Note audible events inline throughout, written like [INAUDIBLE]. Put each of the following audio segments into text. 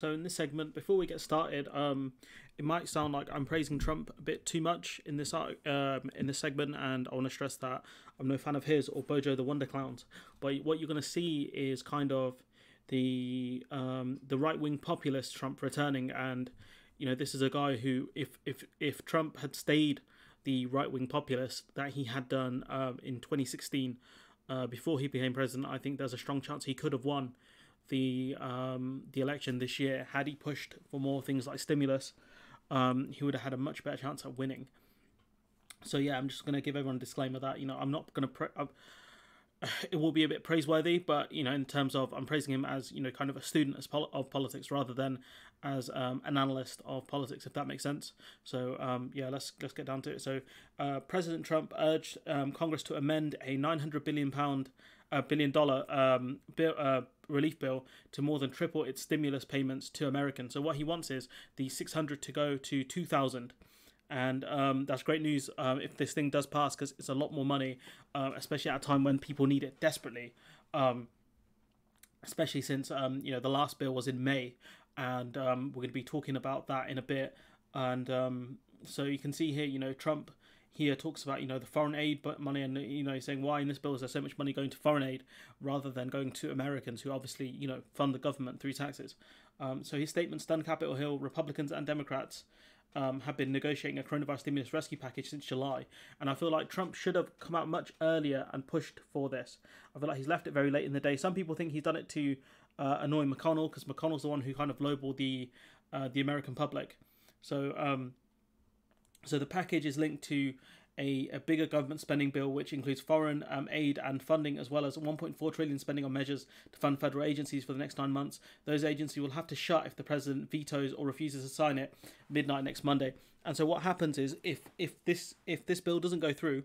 So in this segment, before we get started, um, it might sound like I'm praising Trump a bit too much in this um, in this segment, and I want to stress that I'm no fan of his or Bojo the Wonder Clowns. But what you're going to see is kind of the um, the right wing populist Trump returning, and you know this is a guy who, if if if Trump had stayed the right wing populist that he had done um, in 2016 uh, before he became president, I think there's a strong chance he could have won the um, the election this year, had he pushed for more things like stimulus, um, he would have had a much better chance at winning. So yeah, I'm just gonna give everyone a disclaimer that you know I'm not gonna. Pre- [SIGHS] it will be a bit praiseworthy, but you know, in terms of I'm praising him as you know kind of a student as of politics rather than as um, an analyst of politics, if that makes sense. So um, yeah, let's let's get down to it. So uh, President Trump urged um, Congress to amend a 900 billion pound, billion dollar um, bill. Uh, relief bill to more than triple its stimulus payments to Americans. So what he wants is the 600 to go to 2,000 and um, that's great news um, if this thing does pass because it's a lot more money, uh, especially at a time when people need it desperately. Um, especially since um, you know the last bill was in May, and um, we're going to be talking about that in a bit. And so you can see here, you know, Trump here talks about you know the foreign aid money and you know saying why in this bill is there so much money going to foreign aid rather than going to Americans who obviously you know fund the government through taxes. Um, so his statement stunned Capitol Hill. Republicans and Democrats um, have been negotiating a coronavirus stimulus rescue package since July, and I feel like Trump should have come out much earlier and pushed for this. I feel like he's left it very late in the day. Some people think he's done it to uh, annoy McConnell because McConnell's the one who kind of lowballed the uh, the American public. So um, so the package is linked to a, a bigger government spending bill, which includes foreign um, aid and funding, as well as 1.4 trillion spending on measures to fund federal agencies for the next nine months. Those agencies will have to shut if the president vetoes or refuses to sign it midnight next Monday. And so what happens is if if this if this bill doesn't go through,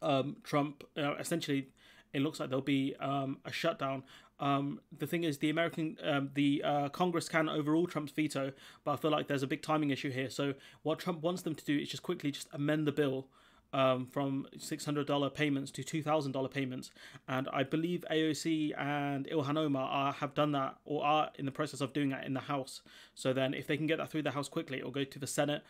um, Trump uh, essentially it looks like there'll be um, a shutdown um, the thing is, the American, um, the uh, Congress can overrule Trump's veto, but I feel like there's a big timing issue here. So what Trump wants them to do is just quickly just amend the bill um, from $600 payments to $2,000 payments. And I believe AOC and Ilhan Omar are, have done that or are in the process of doing that in the House. So then if they can get that through the House quickly, it'll go to the Senate.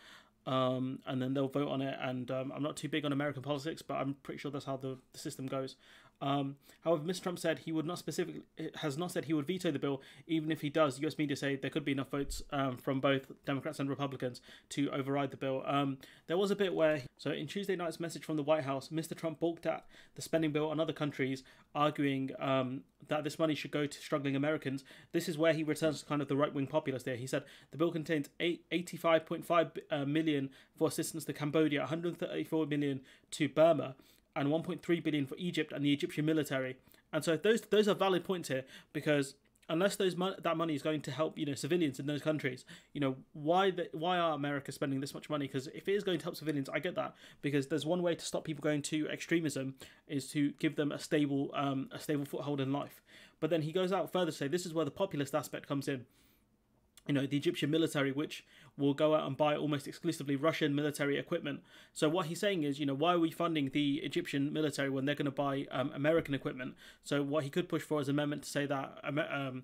Um, and then they'll vote on it. And um, I'm not too big on American politics, but I'm pretty sure that's how the, the system goes. Um, however, Mr. Trump said he would not specifically has not said he would veto the bill, even if he does. U.S. media say there could be enough votes um, from both Democrats and Republicans to override the bill. Um, there was a bit where, so in Tuesday night's message from the White House, Mr. Trump balked at the spending bill on other countries, arguing um, that this money should go to struggling Americans. This is where he returns to kind of the right wing populist. There, he said the bill contains 85.5 uh, million for assistance to Cambodia, 134 million to Burma and 1.3 billion for Egypt and the Egyptian military. And so those those are valid points here because unless those that money is going to help you know civilians in those countries, you know why the, why are America spending this much money? Because if it is going to help civilians, I get that because there's one way to stop people going to extremism is to give them a stable um, a stable foothold in life. But then he goes out further to say this is where the populist aspect comes in you know the Egyptian military, which will go out and buy almost exclusively Russian military equipment. So what he's saying is, you know, why are we funding the Egyptian military when they're going to buy um, American equipment? So what he could push for is an amendment to say that um,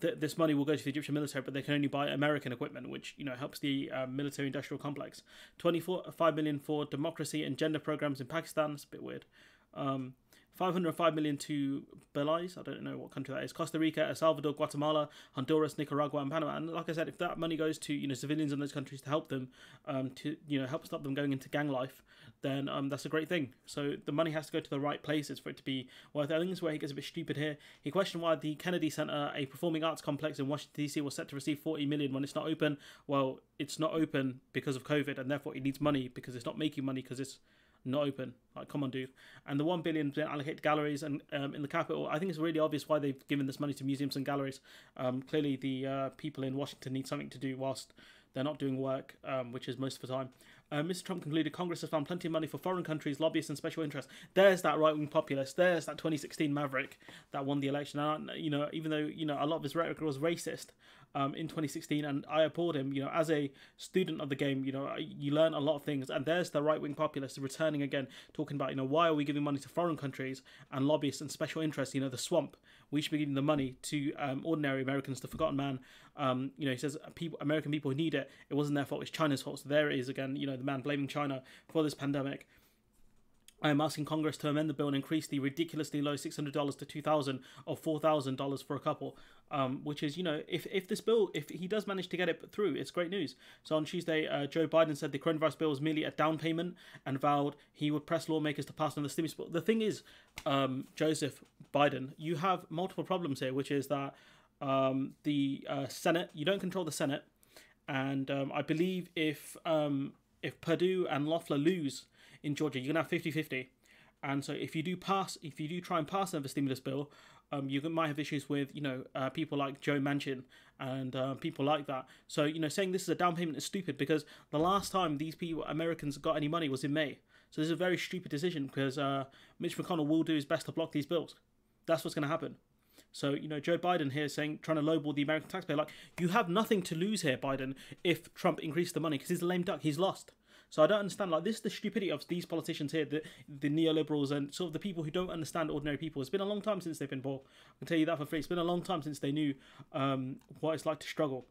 th- this money will go to the Egyptian military, but they can only buy American equipment, which you know helps the um, military-industrial complex. Twenty-four five million for democracy and gender programs in Pakistan. It's a bit weird. Um, 505 million to Belize. I don't know what country that is. Costa Rica, El Salvador, Guatemala, Honduras, Nicaragua, and Panama. And like I said, if that money goes to you know civilians in those countries to help them, um, to you know help stop them going into gang life, then um, that's a great thing. So the money has to go to the right places for it to be worth. I think this is where he gets a bit stupid here. He questioned why the Kennedy Center, a performing arts complex in Washington D.C., was set to receive 40 million when it's not open. Well, it's not open because of COVID, and therefore it needs money because it's not making money because it's not open. Like, come on, dude. And the one billion been allocated to galleries and um, in the capital. I think it's really obvious why they've given this money to museums and galleries. Um, clearly, the uh, people in Washington need something to do whilst they're not doing work, um, which is most of the time. Uh, Mr. Trump concluded Congress has found plenty of money for foreign countries, lobbyists, and special interests. There's that right wing populist. There's that 2016 maverick that won the election. And you know, even though you know a lot of his rhetoric was racist um, in 2016, and I applaud him. You know, as a student of the game, you know, you learn a lot of things. And there's the right wing populist returning again, talking about you know why are we giving money to foreign countries and lobbyists and special interests? You know, the swamp we should be giving the money to um, ordinary Americans, the forgotten man. Um, you know, he says people, American people need it. It wasn't their fault. It's China's fault. So there it is again. You know, the man blaming China for this pandemic. I am asking Congress to amend the bill and increase the ridiculously low $600 to $2,000 or $4,000 for a couple, um, which is, you know, if, if this bill, if he does manage to get it through, it's great news. So on Tuesday, uh, Joe Biden said the coronavirus bill was merely a down payment and vowed he would press lawmakers to pass another stimulus bill. The thing is, um, Joseph Biden, you have multiple problems here, which is that um, the uh, Senate, you don't control the Senate. And um, I believe if um, if Perdue and Loeffler lose, in Georgia, you're gonna have 50-50. And so if you do pass, if you do try and pass another stimulus bill, um, you might have issues with you know uh, people like Joe Manchin and uh, people like that. So you know saying this is a down payment is stupid because the last time these people Americans got any money was in May. So this is a very stupid decision because uh, Mitch McConnell will do his best to block these bills. That's what's going to happen. So you know Joe Biden here saying trying to lowball the American taxpayer like you have nothing to lose here, Biden, if Trump increased the money because he's a lame duck. He's lost. So I don't understand. Like this is the stupidity of these politicians here, the the neoliberals and sort of the people who don't understand ordinary people. It's been a long time since they've been poor. I can tell you that for free. It's been a long time since they knew um, what it's like to struggle.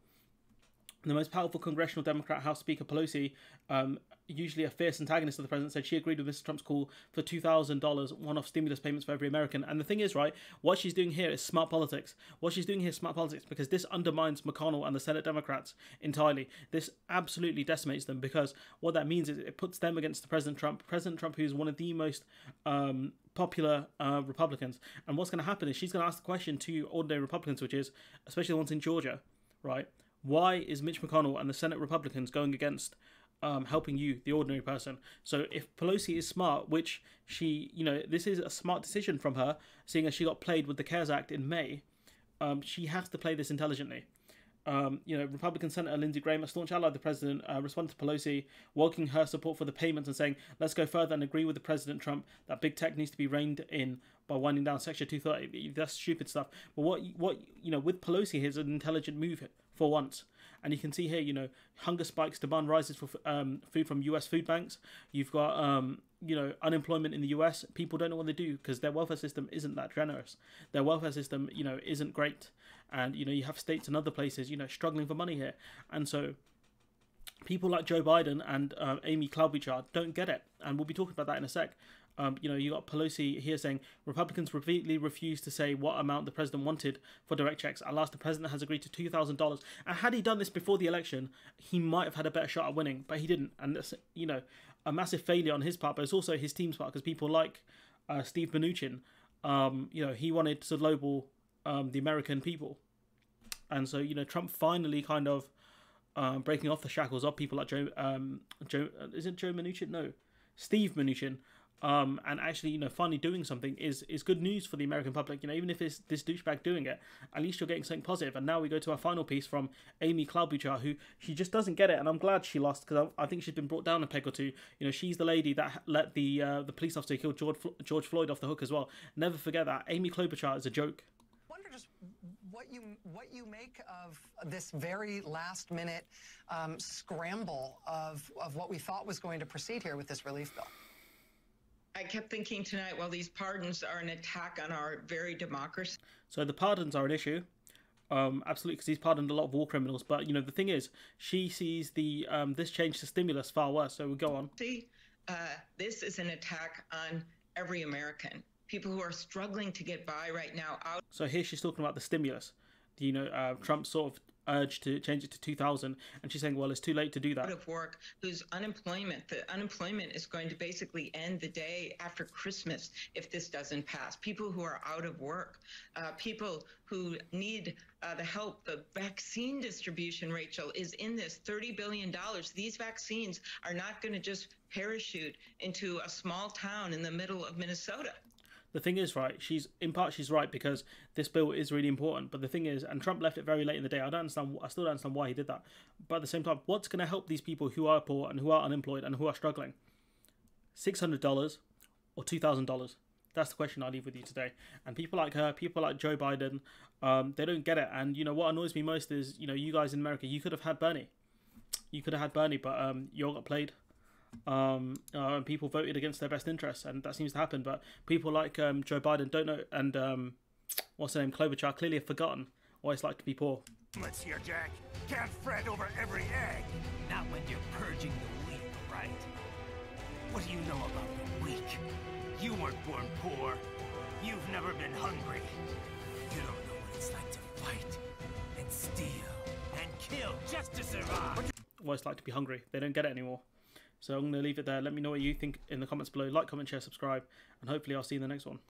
The most powerful congressional Democrat House Speaker Pelosi, um, usually a fierce antagonist of the president, said she agreed with Mr. Trump's call for $2,000 one off stimulus payments for every American. And the thing is, right, what she's doing here is smart politics. What she's doing here is smart politics because this undermines McConnell and the Senate Democrats entirely. This absolutely decimates them because what that means is it puts them against the President Trump. President Trump, who is one of the most um, popular uh, Republicans. And what's going to happen is she's going to ask the question to ordinary Republicans, which is, especially the ones in Georgia, right? Why is Mitch McConnell and the Senate Republicans going against um, helping you, the ordinary person? So if Pelosi is smart, which she, you know, this is a smart decision from her, seeing as she got played with the CARES Act in May, um, she has to play this intelligently. Um, you know, Republican Senator Lindsey Graham, a staunch ally of the president, uh, responded to Pelosi, welcoming her support for the payments and saying, let's go further and agree with the President Trump that big tech needs to be reined in by winding down Section 230. That's stupid stuff. But what, what you know, with Pelosi, here's an intelligent move for once. And you can see here, you know, hunger spikes, demand rises for um, food from U.S. food banks. You've got, um, you know, unemployment in the U.S. People don't know what they do because their welfare system isn't that generous. Their welfare system, you know, isn't great. And, you know, you have states and other places, you know, struggling for money here. And so people like Joe Biden and uh, Amy Klobuchar don't get it. And we'll be talking about that in a sec. Um, you know, you got Pelosi here saying Republicans repeatedly refused to say what amount the president wanted for direct checks. At last, the president has agreed to two thousand dollars. And had he done this before the election, he might have had a better shot at winning, but he didn't. And that's you know a massive failure on his part, but it's also his team's part because people like uh, Steve Mnuchin, um, you know, he wanted to lowball um, the American people, and so you know Trump finally kind of um, breaking off the shackles of people like Joe, um, Joe, uh, is it Joe Mnuchin? No, Steve Mnuchin um, and actually, you know, finally doing something is is good news for the American public. You know, even if it's this douchebag doing it, at least you're getting something positive. And now we go to our final piece from Amy Klobuchar, who she just doesn't get it, and I'm glad she lost because I, I, think she's been brought down a peg or two. You know, she's the lady that let the uh, the police officer kill George George Floyd off the hook as well. Never forget that. Amy Klobuchar is a joke. Wonder just what you what you make of this very last minute um, scramble of of what we thought was going to proceed here with this relief bill. I kept thinking tonight, well, these pardons are an attack on our very democracy. So the pardons are an issue. Um, absolutely, because he's pardoned a lot of war criminals. But you know, the thing is, she sees the um, this change to stimulus far worse. So we go on. See, uh, this is an attack on every American. People who are struggling to get by right now. Out. So here she's talking about the stimulus. You know, uh, Trump sort of urge to change it to 2000 and she's saying well it's too late to do that. Of work whose unemployment the unemployment is going to basically end the day after christmas if this doesn't pass. People who are out of work uh, people who need uh, the help the vaccine distribution rachel is in this 30 billion dollars. These vaccines are not going to just parachute into a small town in the middle of minnesota the thing is, right, she's in part she's right because this bill is really important. But the thing is, and Trump left it very late in the day. I don't understand. I still don't understand why he did that. But at the same time, what's going to help these people who are poor and who are unemployed and who are struggling? Six hundred dollars or two thousand dollars? That's the question I leave with you today. And people like her, people like Joe Biden, um, they don't get it. And you know what annoys me most is, you know, you guys in America, you could have had Bernie. You could have had Bernie, but um, you all got played um, uh, people voted against their best interests, and that seems to happen. But people like um, Joe Biden don't know, and um, what's her name, Klobuchar, clearly have forgotten what it's like to be poor. Let's hear, Jack. Can't fret over every egg. Not when you're purging the weak, right? What do you know about the weak? You weren't born poor. You've never been hungry. You don't know what it's like to fight and steal and kill just to survive. What it's like to be hungry. They don't get it anymore. So I'm going to leave it there. Let me know what you think in the comments below. Like, comment, share, subscribe, and hopefully I'll see you in the next one.